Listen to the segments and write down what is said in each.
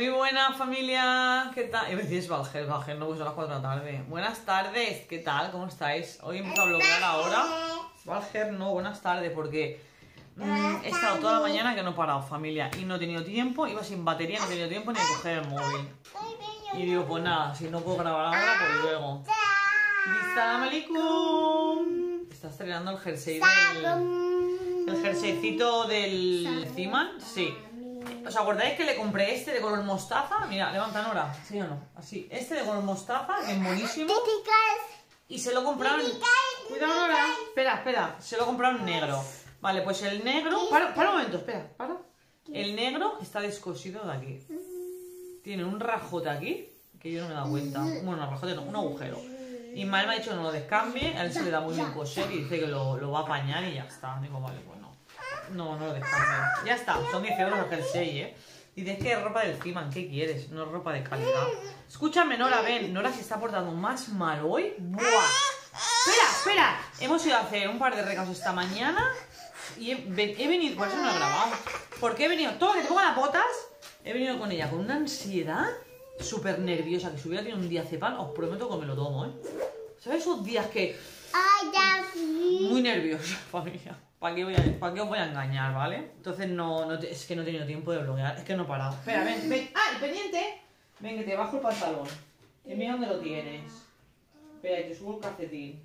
Muy buena familia, ¿qué tal? A decir es Valger, Valger, no, pues son las 4 de la tarde. Buenas tardes, ¿qué tal? ¿Cómo estáis? Hoy empiezo a bloquear ahora. Valger, no, buenas tardes, porque mm, he estado toda la mañana que no he parado, familia, y no he tenido tiempo, iba sin batería, no he tenido tiempo ni de coger el móvil. Y digo, pues nada, si no puedo grabar ahora, pues luego. ¡Salam alaikum! Está estrenando el jersey del... El jerseycito del Ziman, sí. ¿Os acordáis que le compré este de color mostaza? Mira, levanta Nora, ¿sí o no? Así, este de color mostaza, que es buenísimo. Y se lo compraron... Cuidado Nora, espera, espera, se lo compraron negro. Vale, pues el negro... Para, para un momento, espera, para. El negro está descosido de aquí. Tiene un rajote aquí, que yo no me he dado cuenta. Bueno, un rajote no, un agujero. Y Mal me ha dicho que no lo descambie, a él se le da muy bien coser y dice que lo, lo va a apañar y ya está. Digo, vale, pues no. No, lo descambie. Ya está, son 10 euros el jersey, ¿eh? Dices que es ropa del Fiman, ¿qué quieres? No es ropa de calidad. Escúchame, Nora, ven. Nora se está portando más mal hoy. ¡Buah! Espera, espera. Hemos ido a hacer un par de recados esta mañana y he, ve- he venido... Por eso no he grabado. Porque he venido... Todo que te las botas, he venido con ella con una ansiedad súper nerviosa. Que si hubiera tenido un día cepan, os prometo que me lo tomo, ¿eh? ¿Sabes esos días que... Muy nerviosa, familia. ¿Para qué, voy a, ¿Para qué os voy a engañar, vale? Entonces no, es que no he tenido tiempo de bloquear, es que no he parado. Espera, ven, ven. ¡Ah, el pendiente! Ven, que te bajo el pantalón. Que mira dónde lo tienes. Espera, te subo el calcetín.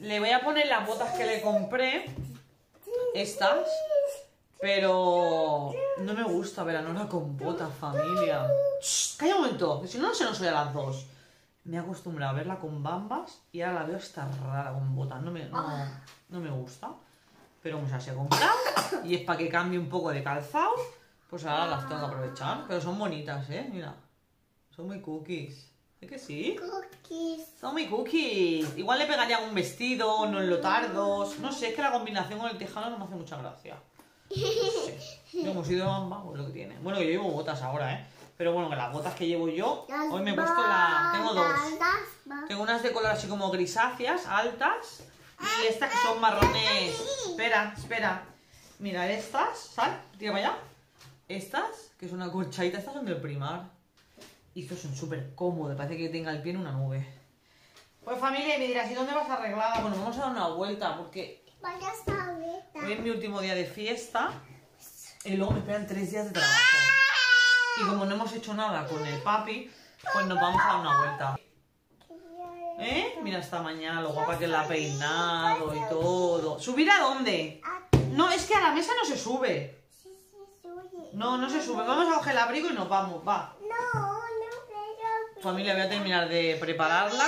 Le voy a poner las botas que le compré. Estas. Pero no me gusta ver a Nora con botas, familia. Shh, calla un momento, que si no, no se nos oye a las dos. Me he acostumbrado a verla con bambas y ahora la veo esta rara con botas. No me, no, no me gusta. Pero como se las he comprado y es para que cambie un poco de calzado, pues ahora las tengo que aprovechar. Pero son bonitas, ¿eh? Mira. Son muy cookies. ¿Es que sí? Son muy cookies. Igual le pegaría un vestido, no en lotardos. No sé, es que la combinación con el tejano no me hace mucha gracia. No sé. Yo como soy de bamba, pues lo que tiene. Bueno, yo llevo botas ahora, ¿eh? Pero bueno, que las botas que llevo yo, hoy me he puesto la... Tengo dos. Tengo unas de color así como grisáceas, altas. Y estas que son marrones. Espera, espera. Mira, estas, sal, tira para allá. Estas, que son una corchadita, estas son del primar. Y estos son súper cómodos, parece que tenga el pie en una nube. Pues familia, y me dirás, ¿y dónde vas arreglada? Bueno, vamos a dar una vuelta porque hoy es mi último día de fiesta. Y luego me esperan tres días de trabajo. Y como no hemos hecho nada con el papi, pues nos vamos a dar una vuelta. ¿Eh? Mira esta mañana lo guapa que la ha peinado y todo. ¿Subir a dónde? No, es que a la mesa no se sube. No, no se sube. Vamos a coger el abrigo y nos vamos, va. Familia, voy a terminar de prepararla.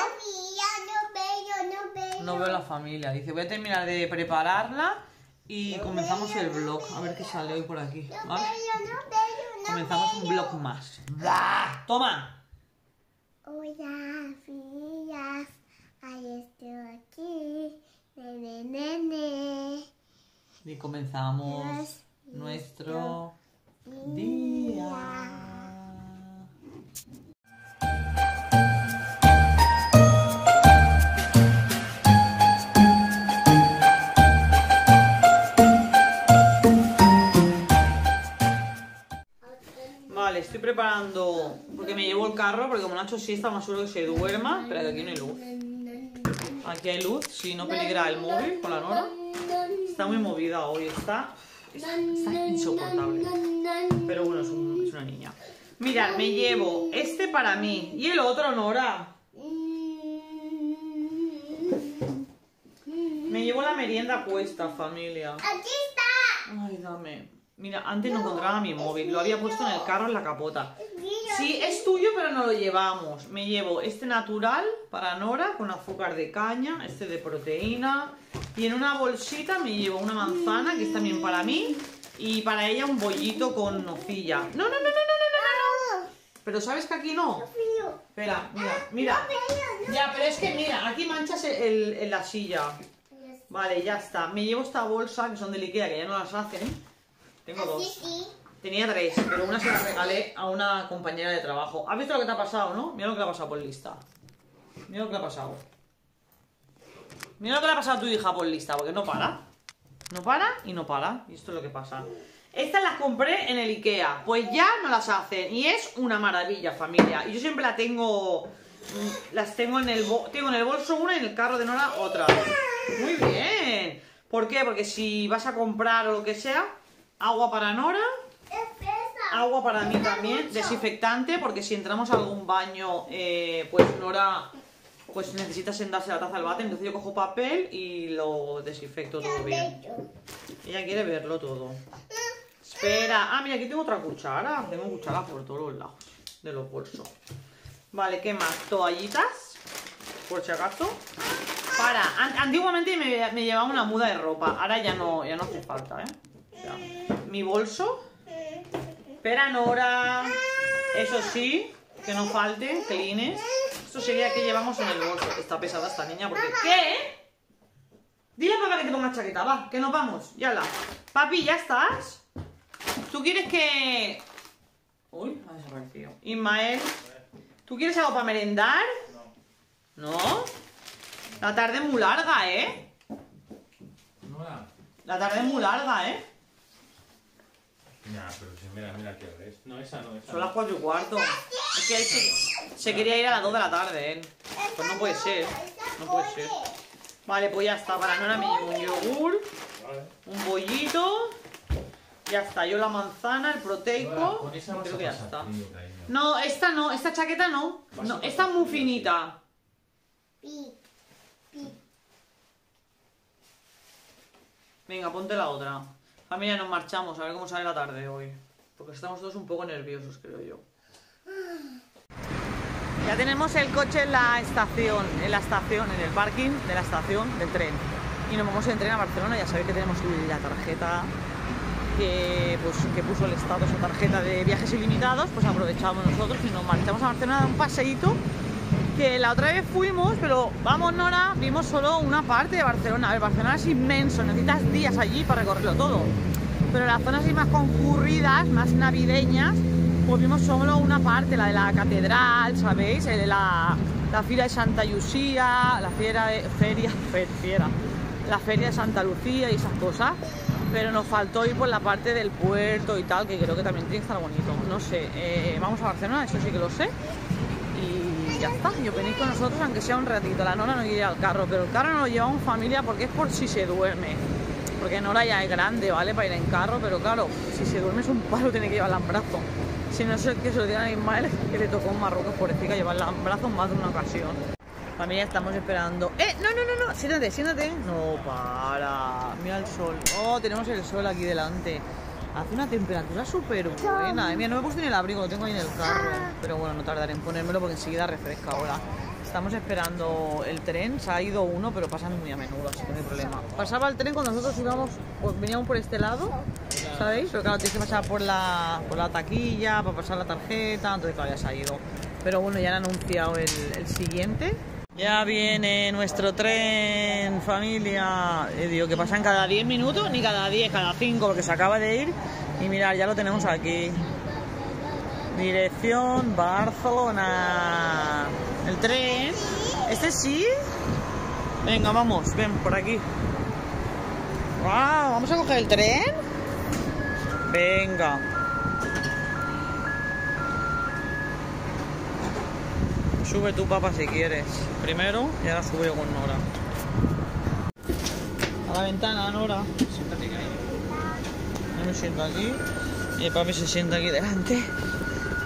No veo la familia. Dice, voy a terminar de prepararla y comenzamos el vlog. A ver qué sale hoy por aquí. ¿vale? Comenzamos un vlog más. ¡Bah! ¡Toma! Hola, fillas. Ahí estoy aquí. Nene, nene. Y comenzamos nuestro está más seguro que se duerma. Espera, que aquí no hay luz. Aquí hay luz, si no peligra el móvil con la Nora. Está muy movida hoy, está, está, está insoportable. Pero bueno, es, un- es una niña. Mirad, me llevo este para mí y el otro, Nora. Me llevo la merienda puesta, familia. Aquí está. Ay, dame. Mira, antes no encontraba mi móvil, lo había puesto en el carro en la capota. Sí, es tuyo, pero no lo llevamos. Me llevo este natural para Nora con azúcar de caña, este de proteína. Y en una bolsita me llevo una manzana, que es también para mí. Y para ella un bollito con nocilla. No, no, no, no, no, no, no, no. Pero ¿sabes que aquí no? Espera, mira, mira. Ya, pero es que mira, aquí manchas el, la silla. Vale, ya está. Me llevo esta bolsa, que son de Ikea, que ya no las hacen. Tengo dos. sí. Tenía tres, pero una se la regalé a una compañera de trabajo. ¿Has visto lo que te ha pasado, no? Mira lo que le ha pasado por lista. Mira lo que le ha pasado. Mira lo que le ha pasado a tu hija por lista, porque no para. No para y no para. Y esto es lo que pasa. Estas las compré en el Ikea. Pues ya no las hacen. Y es una maravilla, familia. Y yo siempre la tengo... mm, Las tengo en el, tengo en el bolso una y en el carro de Nora otra. Muy bien. ¿Por qué? Porque si vas a comprar o lo que sea, agua para Nora, agua para mí también, desinfectante, porque si entramos a algún baño, eh, pues Nora pues necesita sentarse la taza al váter, entonces yo cojo papel y lo desinfecto todo bien. Ella quiere verlo todo. Espera. Ah, mira, aquí tengo otra cuchara. Tengo cucharas por todos los lados de los bolsos. Vale, ¿qué más? Toallitas. Por si acaso. Para. An- antiguamente me, me llevaba una muda de ropa. Ahora ya no, ya no hace falta, ¿eh? Sea, mi bolso. Espera, Nora. Eso sí, que no falte, clines. Esto sería que llevamos en el bolso. Está pesada esta niña porque... ¿Qué? Dile a papá que te ponga chaqueta, va, que nos vamos. Ya la. Papi, ¿ya estás? ¿Tú quieres que...? Uy, ha desaparecido. Ismael, ¿tú quieres algo para merendar? No. ¿No? La tarde es muy larga, ¿eh? Nora. La tarde es muy larga, ¿eh? Nah, pero si mira, mira qué hora es. No, esa no, esa Son no. las cuatro y cuarto. Es que él se, se quería ir a las 2 de la tarde, él. Pues no puede ser. No puede ser. Vale, pues ya está. Para Nora me llevo un yogur, Vale. un bollito. Ya está. Yo la manzana, el Nora, proteico. con esa vas Creo a que ya pasar está. frío, cariño. No, esta no. Esta chaqueta no. Vas a No, esta es muy frío, finita. Pi, pi. Venga, ponte la otra. Familia, nos marchamos. A ver cómo sale la tarde hoy. Porque estamos todos un poco nerviosos, creo yo. Ya tenemos el coche en la estación, en la estación, en el parking de la estación del tren. Y nos vamos en tren a Barcelona, ya sabéis que tenemos la tarjeta que, pues, que puso el Estado, esa tarjeta de viajes ilimitados, pues aprovechamos nosotros y nos marchamos a Barcelona a dar un paseíto que la otra vez fuimos, pero vamos Nora, vimos solo una parte de Barcelona. A ver, Barcelona es inmenso, necesitas días allí para recorrerlo todo. Pero las zonas más concurridas, más navideñas, pues vimos solo una parte, la de la catedral, ¿sabéis? Eh, La, la fila de Santa Lucía, la fiera de, feria, fe- fiera, la feria de Santa Lucía y esas cosas. Pero nos faltó ir por la parte del puerto y tal, que creo que también tiene que estar bonito. No sé, eh, vamos a Barcelona, eso sí que lo sé ya está. Yo venís con nosotros, aunque sea un ratito. La Nora no ir al carro, pero el carro no lo llevamos familia porque es por si se duerme. Porque Nora ya es grande, ¿vale? Para ir en carro, pero claro, si se duerme es un palo, tiene que llevarla en brazos. Si no es el que se lo digan a Ismael, que le tocó en Marruecos, pobrecita, llevarla en brazos más de una ocasión. Familia, estamos esperando. ¡Eh! No, no, no, no. Siéntate, siéntate. No, para. Mira el sol. Oh, tenemos el sol aquí delante. Hace una temperatura súper buena. eh. Mira, no me he puesto ni el abrigo, lo tengo ahí en el carro. Pero bueno, no tardaré en ponérmelo porque enseguida refresca ahora. Estamos esperando el tren, se ha ido uno, pero pasan muy a menudo, así que no hay problema. Pasaba el tren cuando nosotros íbamos, pues veníamos por este lado, ¿sabéis? Pero claro, tienes que pasar por la, por la taquilla, para pasar la tarjeta, entonces todavía se ha ido. Pero bueno, ya han anunciado el, el siguiente. Ya viene nuestro tren, familia. Eh, digo, que pasan cada 10 minutos, ni cada 10, cada 5, porque se acaba de ir. Y mirad, ya lo tenemos aquí. Dirección Barcelona. El tren. ¿Este sí? Venga, vamos, ven por aquí. ¡Wow! ¿Vamos a coger el tren? Venga. Sube tú, papá, si quieres. Primero y ahora subo yo con Nora. A la ventana, Nora. Siéntate ahí. Yo me siento aquí. Y el papi se sienta aquí delante.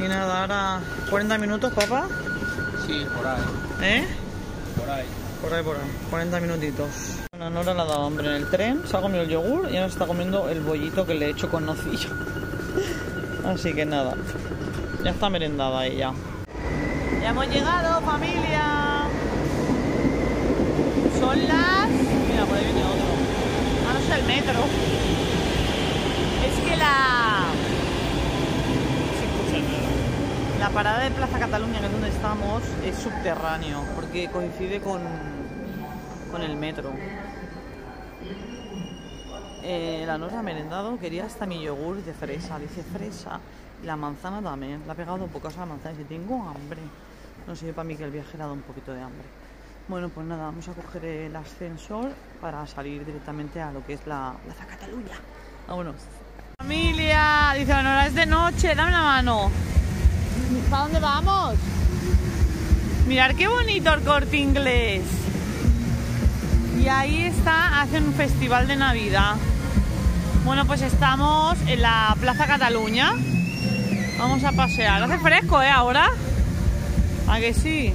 Y nada, ahora 40 minutos, papá. Sí, por ahí. ¿Eh? Por ahí. Por ahí, por ahí. 40 minutitos. Bueno, Nora le ha dado hambre en el tren. Se ha comido el yogur y ahora está comiendo el bollito que le he hecho con nocillo. Así que nada. Ya está merendada ella. Ya hemos llegado, familia. Son las... Mira, por ahí viene otro. Ah, no es el metro. Es que la... La parada de Plaza Cataluña, que es donde estamos, es subterráneo, porque coincide con, con el metro. Eh, la Nora ha merendado, quería hasta mi yogur de fresa, dice fresa. La manzana también, le ha pegado pocas a la manzana dice, tengo hambre. No sé, para mí que el viaje le ha dado un poquito de hambre. Bueno, pues nada, vamos a coger el ascensor para salir directamente a lo que es la Plaza Cataluña. Vámonos. Familia, dice, bueno, ahora es de noche, dame la mano. ¿Para dónde vamos? Mirar qué bonito el corte inglés. Y ahí está, hacen un festival de Navidad. Bueno, pues estamos en la Plaza Cataluña. Vamos a pasear. Hace fresco, ¿eh? Ahora. ¿A que sí?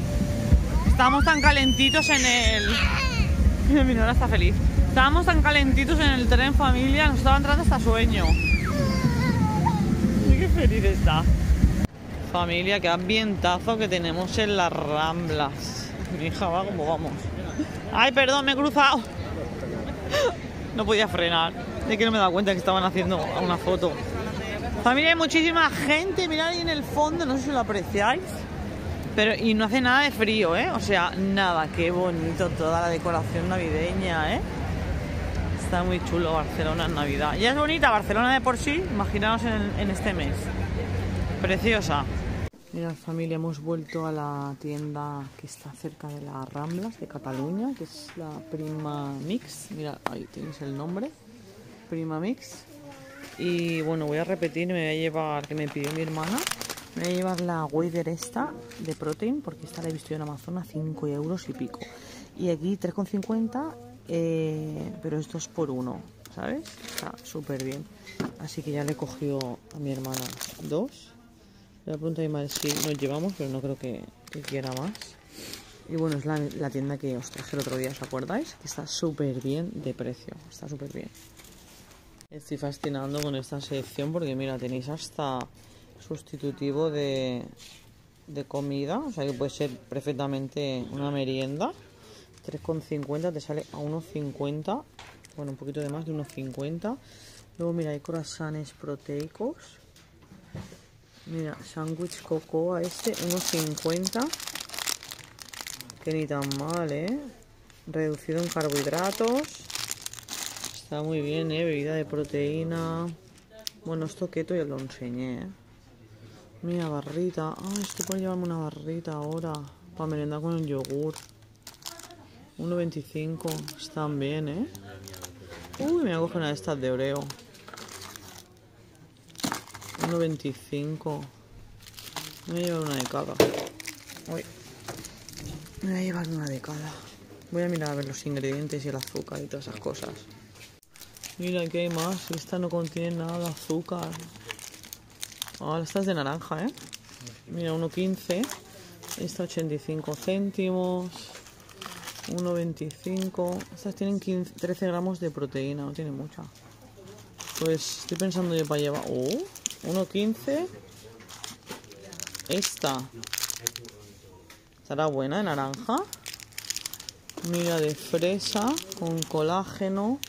Estamos tan calentitos en el... Mi nora está feliz. Estábamos tan calentitos en el tren familia, nos estaba entrando hasta sueño. Qué feliz está. Familia, qué ambientazo que tenemos en las Ramblas. Mi hija va como vamos. Ay, perdón, me he cruzado. No podía frenar. Es que no me he dado cuenta que estaban haciendo una foto. Familia, hay muchísima gente. Mirad ahí en el fondo, no sé si lo apreciáis. Pero, y no hace nada de frío, ¿eh? O sea, nada, qué bonito toda la decoración navideña, ¿eh? Está muy chulo Barcelona en Navidad. Ya es bonita Barcelona de por sí, imaginaos en, en este mes. Preciosa. Mirad familia, hemos vuelto a la tienda que está cerca de las Ramblas de Cataluña, que es la Prima Mix. Mira, ahí tenéis el nombre. Prima Mix. Y bueno, voy a repetir, me voy a llevar, que me pidió mi hermana, voy a llevar la Wader esta de Protein, porque esta la he visto yo en Amazon a 5 euros y pico. Y aquí 3,50, eh, pero esto es por uno, ¿sabes? Está súper bien. Así que ya le he cogido a mi hermana dos. Le pregunto a mi madre si nos llevamos, pero no creo que, que quiera más. Y bueno, es la, la tienda que os traje el otro día, ¿os acordáis? Que está súper bien de precio, está súper bien. Estoy fascinando con esta sección porque mira, tenéis hasta sustitutivo de, de comida, o sea que puede ser perfectamente una merienda. 3,50 te sale a 1,50, bueno, un poquito de más de 1,50. Luego mira, hay croissants proteicos. Mira, sándwich cocoa este, 1,50. Que ni tan mal, ¿eh? Reducido en carbohidratos. Está muy bien, ¿eh? Bebida de proteína. Bueno, esto keto ya lo enseñé, ¿eh? Mira, barrita. Ay, estoy por llevarme una barrita ahora. Para merendar con el yogur. 1,25. Están bien, ¿eh? Uy, me voy a coger una de estas de Oreo. 1,25. Me voy a llevar una de cada. Uy. Me voy a llevar una de cada. Voy a mirar a ver los ingredientes y el azúcar y todas esas cosas. Mira, que hay más. Esta no contiene nada de azúcar. Ahora esta es de naranja, ¿eh? Mira, 1,15. Esta 85 céntimos. 1,25. Estas tienen 15, 13 gramos de proteína, no tiene mucha. Pues estoy pensando yo para llevar. Oh, 1,15. Esta. Estará buena de naranja. Mira, de fresa con colágeno.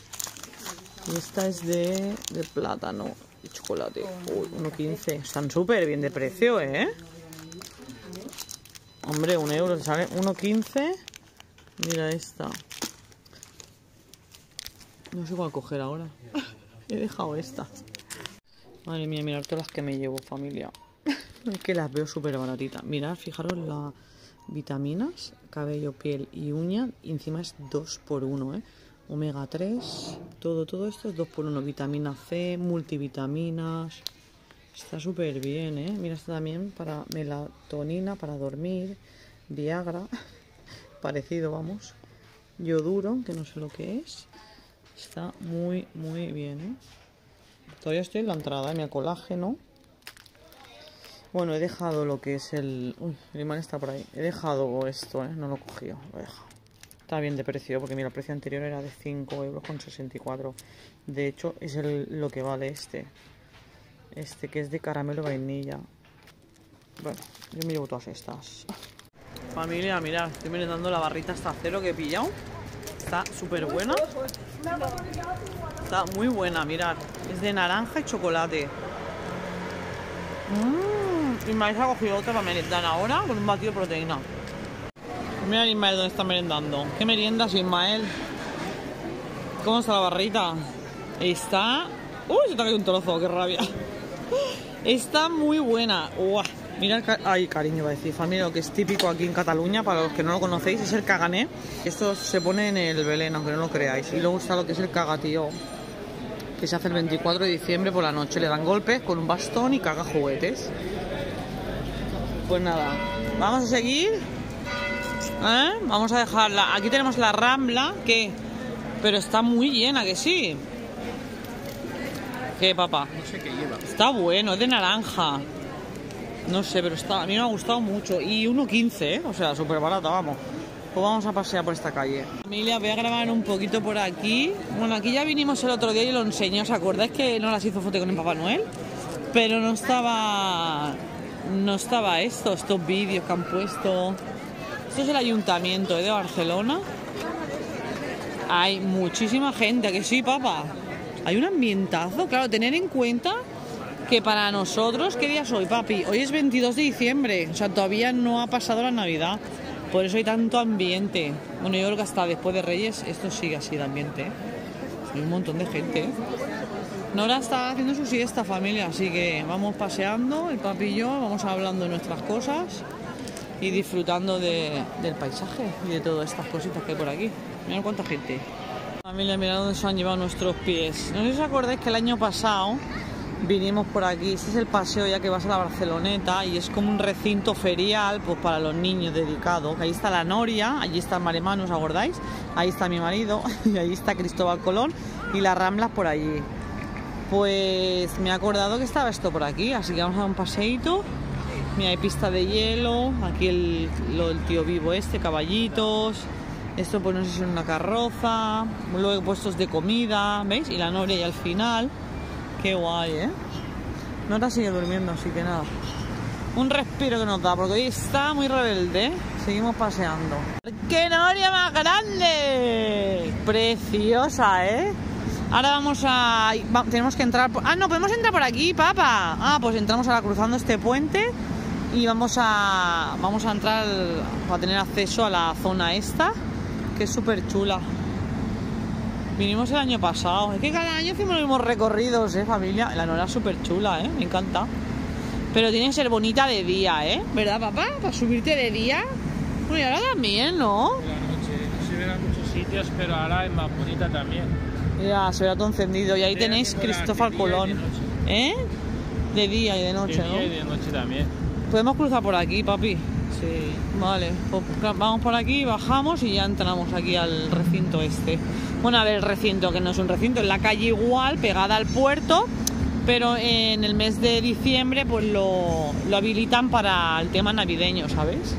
Y esta es de plátano y chocolate. Uy, 1,15. Están súper bien de precio, ¿eh? Hombre, un euro, ¿sale? 1,15. Mira esta. No sé cuál coger ahora. He dejado esta. Madre mía, mirad todas las que me llevo, familia. Es que las veo súper baratitas. Mirad, fijaros las vitaminas, cabello, piel y uña. Y encima es 2 por 1 ¿eh? Omega 3, todo, todo esto es 2 por 1 Vitamina C, multivitaminas. Está súper bien, ¿eh? Mira, está también para melatonina, para dormir. Viagra, parecido, vamos. Yoduro, que no sé lo que es. Está muy, muy bien, ¿eh? Todavía estoy en la entrada, mi colágeno. Bueno, he dejado lo que es el... Uy, el imán está por ahí. He dejado esto, ¿eh? No lo he cogido, lo he dejado. Está bien de precio, porque mira, el precio anterior era de 5 euros con 64. De hecho, es lo que vale este. Este, que es de caramelo vainilla. Bueno, yo me llevo todas estas. Familia, mirad, estoy merendando la barrita hasta cero que he pillado. Está súper buena. Está muy buena, mirad. Es de naranja y chocolate. Mmm. Y Maíz ha cogido otra para merendar ahora con un batido de proteína. Mira Ismael dónde está merendando. ¿Qué meriendas, Ismael? ¿Cómo está la barrita? Está... ¡Uy! Se te ha caído un trozo, qué rabia. Está muy buena. Uah. Mira, ca- ay, cariño, va a decir, familia, lo que es típico aquí en Cataluña, para los que no lo conocéis, es el cagané. Esto se pone en el Belén, aunque no lo creáis. Y luego está lo que es el cagatío, que se hace el 24 de diciembre por la noche. Le dan golpes con un bastón y caga juguetes. Pues nada, vamos a seguir. ¿Eh? Vamos a dejarla. Aquí tenemos la rambla, que. Pero está muy llena, que sí. ¿Qué, papá? No sé qué lleva. Está bueno, es de naranja. No sé, pero está, a mí me ha gustado mucho. Y 1.15, ¿eh? O sea, súper barata, vamos. Pues vamos a pasear por esta calle. Familia, voy a grabar un poquito por aquí. Bueno, aquí ya vinimos el otro día y lo enseñé. ¿Os acordáis que no las hizo foto con el Papá Noel? Pero no estaba... No estaba esto, estos vídeos que han puesto. Esto es el ayuntamiento de Barcelona. Hay muchísima gente, ¿a que sí, papá? Hay un ambientazo, claro, tener en cuenta que para nosotros, ¿qué día hoy, papi? Hoy es 22 de diciembre, o sea, todavía no ha pasado la Navidad. Por eso hay tanto ambiente. Bueno, yo creo que hasta después de Reyes esto sigue así de ambiente. ¿eh? Hay un montón de gente. ¿eh? Nora está haciendo su siesta, familia, así que vamos paseando, el papi y yo, vamos hablando de nuestras cosas y disfrutando de- del paisaje y de todas estas cositas que hay por aquí. Mirad cuánta gente. Familia, mirad dónde se han llevado nuestros pies. No sé si os acordáis que el año pasado vinimos por aquí. Este es el paseo ya que vas a la Barceloneta y es como un recinto ferial pues para los niños dedicado. Ahí está la Noria, allí está el ¿os acordáis? Ahí está mi marido y ahí está Cristóbal Colón y las Ramblas por allí. Pues me he acordado que estaba esto por aquí, así que vamos a dar un paseíto. Mira, hay pista de hielo, aquí el, lo del tío vivo este, caballitos. Esto pues no sé si es una carroza. Luego puestos de comida, ¿veis? Y la noria y al final. Qué guay, ¿eh? Nora sigue durmiendo, así que nada. Un respiro que nos da, porque hoy está muy rebelde. ¿eh? Seguimos paseando. ¡Qué noria más grande! Preciosa, ¿eh? Ahora vamos a... tenemos que entrar... Ah, no, podemos entrar por aquí, papá. Ah, pues entramos ahora cruzando este puente y vamos a... Vamos a entrar para tener acceso a la zona esta, que es súper chula. Vinimos el año pasado. Es que cada año hacemos los mismos recorridos, ¿eh, familia? La Nora es súper chula, ¿eh? Me encanta. Pero tiene que ser bonita de día, ¿eh? ¿Verdad, papá? Para subirte de día. Bueno, y ahora también, ¿no? La noche no se ven a muchos sitios, pero ahora es más bonita también. Ya, se verá todo encendido. Y ahí tenéis Cristóbal Colón. ¿Eh? De día y de noche, de día y ¿no? de noche también. Podemos cruzar por aquí, papi. Sí. Vale, pues vamos por aquí, bajamos y ya entramos aquí al recinto este. Bueno, a ver, el recinto, que no es un recinto, es la calle igual, pegada al puerto, pero en el mes de diciembre pues lo, lo habilitan para el tema navideño, ¿sabes?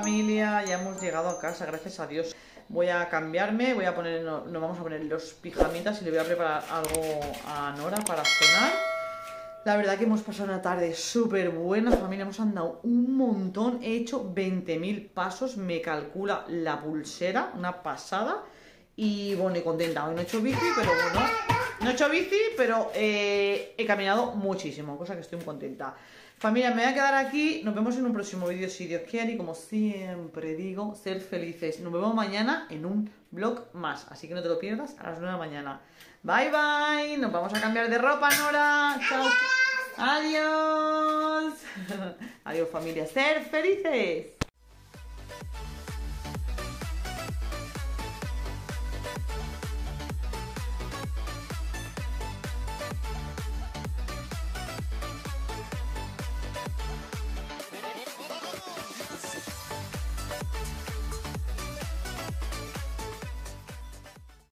Familia, ya hemos llegado a casa, gracias a Dios. Voy a cambiarme, voy a poner, no- nos vamos a poner los pijamitas y le voy a preparar algo a Nora para cenar. La verdad que hemos pasado una tarde súper buena, familia, hemos andado un montón, he hecho 20.000 pasos, me calcula la pulsera, una pasada. Y bueno, y contenta, hoy no he hecho bici, pero bueno, no he hecho bici, pero eh, he caminado muchísimo, cosa que estoy muy contenta. Familia, me voy a quedar aquí, nos vemos en un próximo vídeo si Dios quiere y como siempre digo, ser felices. Nos vemos mañana en un vlog más, así que no te lo pierdas a las 9 de la mañana. Bye bye, nos vamos a cambiar de ropa, Nora. Chao. Adiós. Adiós familia, ser felices.